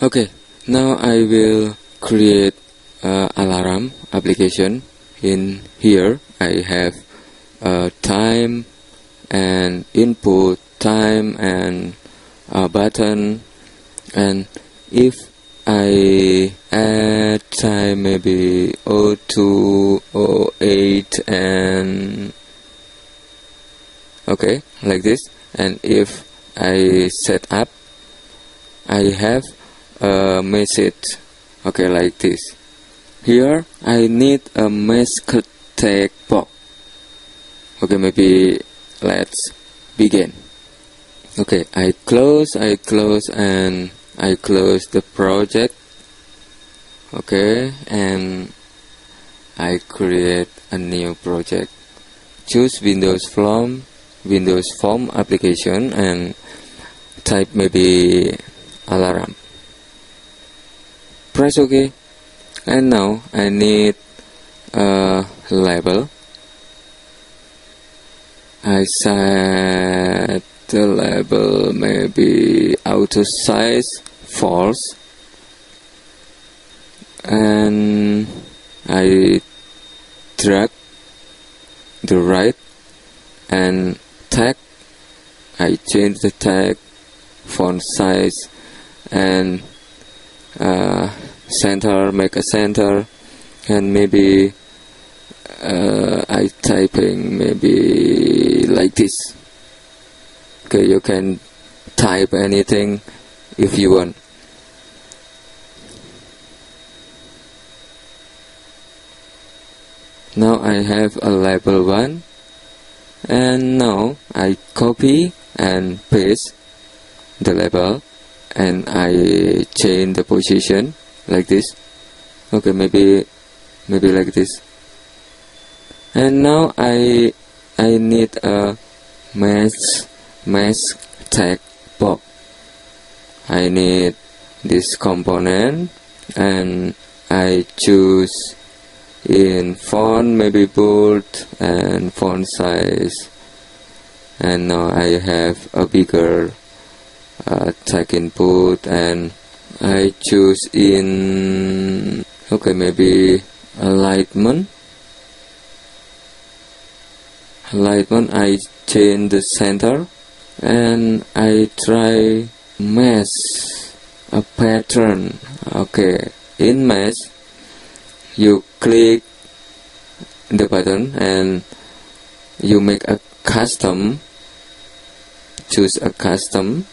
Okay, now I will create a alarm application. In here, I have a time and input time and a button and if I add time maybe 02, 08 and okay like this. And if I set up I have a message. Okay like this. Here I need a masked text box. Okay maybe let's begin. Okay I close I close and I close the project. Okay and I create a new project. Choose Windows Form Windows Form application and type maybe alarm. Press OK. And now I need a label. I set the label maybe auto size false. And I drag the right and tag I change the tag font size and uh, center make a center and maybe uh, I typing maybe like this. Okay you can type anything if you want. Now I have a label 1 and now I copy and paste the label and I change the position like this. Okay maybe maybe like this. And now I I need a mask masked text box. I need this component and I choose in font maybe bold and font size. And now I have a bigger uh, tag input and I choose in okay maybe alignment alignment I change the center and I try mesh a pattern. Okay in mesh you click the button and you make a custom choose a custom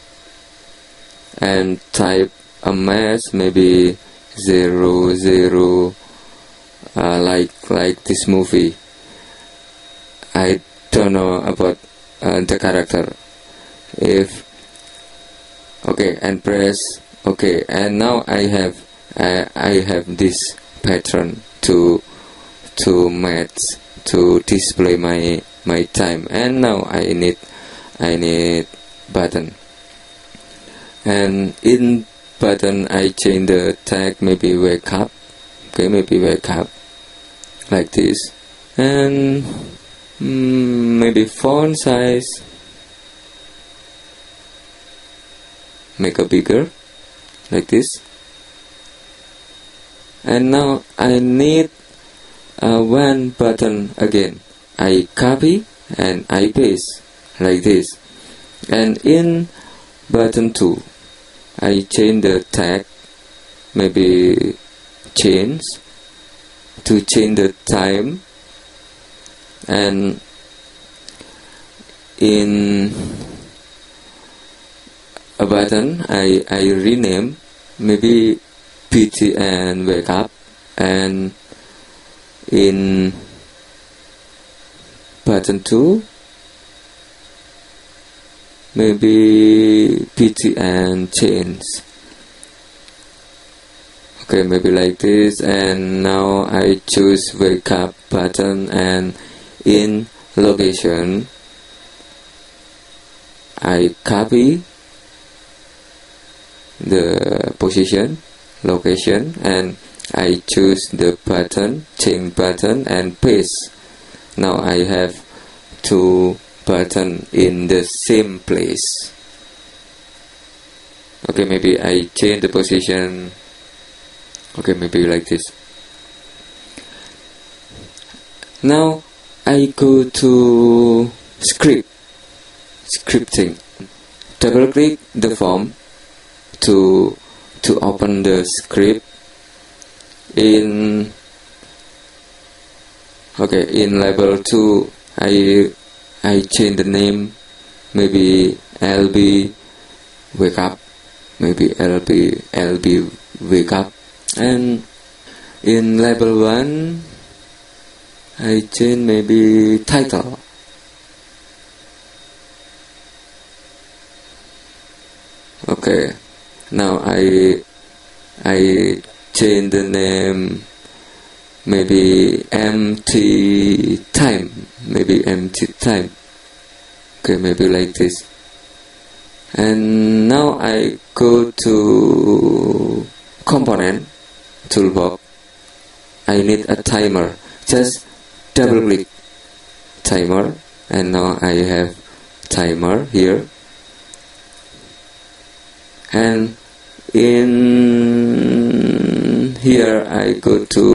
and type a mesh maybe zero zero uh, like like this movie. I don't know about uh, the character. If okay and press okay. And now I have I have this pattern to to match to display my my time. And now I need I need button. And in button I change the tag. Maybe wake up. Okay maybe wake up like this. And mm, maybe font size. Make a bigger like this and now I need uh, one button again. I copy and I paste like this. And in button 2 I change the tag maybe change to change the time. And in a button I, I rename maybe PT and wake up. And in button 2 maybe PT and change okay maybe like this. And now I choose wake up button and in location I copy the position location and I choose the button change button and paste. Now I have two button in the same place. Okay maybe I change the position. Okay maybe like this. Now I go to script scripting. Double click the form to to open the script in okay in label 2 I I change the name. Maybe LB wake up. Maybe LB LB wake up. And in label 1 I change maybe title. Okay now I I change the name maybe empty time maybe empty time. Okay maybe like this. And now I go to component toolbox. I need a timer. Just double click timer. And now I have timer here and in here I go to